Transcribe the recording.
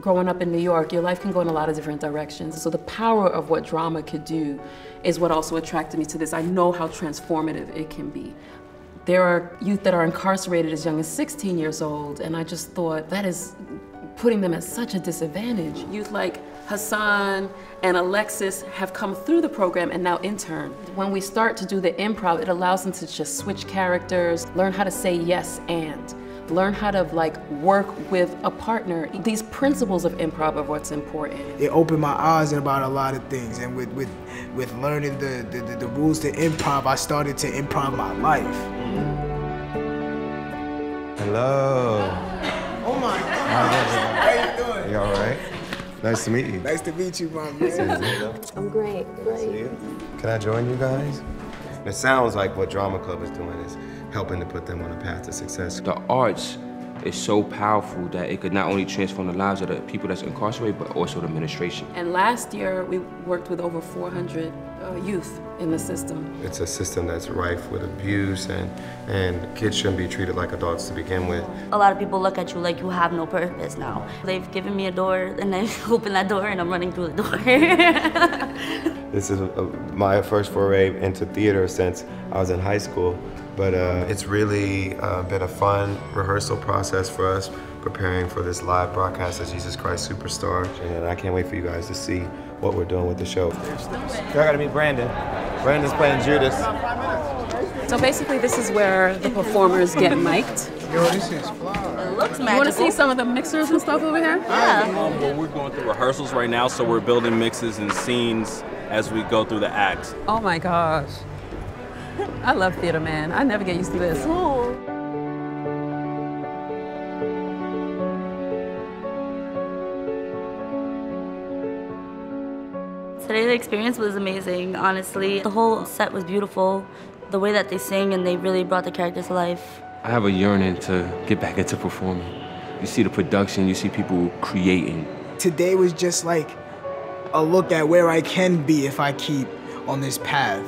growing up in New York, your life can go in a lot of different directions. So the power of what drama could do is what also attracted me to this. I know how transformative it can be. There are youth that are incarcerated as young as 16 years old, and I just thought that is putting them at such a disadvantage. Youth like Hassan and Alexis have come through the program and now intern. When we start to do the improv, it allows them to just switch characters, learn how to say yes and learn how to like work with a partner. These principles of improv are what's important. It opened my eyes about a lot of things, and with with with learning the the, the, the rules to improv, I started to improv my life. Hello. Oh my God! How you doing? You all right? Nice to meet you. Nice to meet you, my man. I'm great, great. Can I join you guys? It sounds like what Drama Club is doing is helping to put them on a path to success. The arts is so powerful that it could not only transform the lives of the people that's incarcerated, but also the administration. And last year, we worked with over 400 uh, youth in the system. It's a system that's rife with abuse, and, and kids shouldn't be treated like adults to begin with. A lot of people look at you like you have no purpose now. They've given me a door, and I open that door, and I'm running through the door. This is a, my first foray into theater since I was in high school. But uh, it's really uh, been a fun rehearsal process for us, preparing for this live broadcast of Jesus Christ Superstar. And I can't wait for you guys to see what we're doing with the show. I gotta meet Brandon. Brandon's playing Judas. So basically, this is where the performers get mic'd. Yo, this is fly. it looks magical. You want to see some of the mixers and stuff over here? Yeah. Well, we're going through rehearsals right now, so we're building mixes and scenes as we go through the acts. Oh my gosh. I love theater, man. I never get used to this. Today the experience was amazing, honestly. The whole set was beautiful. The way that they sing and they really brought the characters to life. I have a yearning to get back into performing. You see the production, you see people creating. Today was just like a look at where I can be if I keep on this path.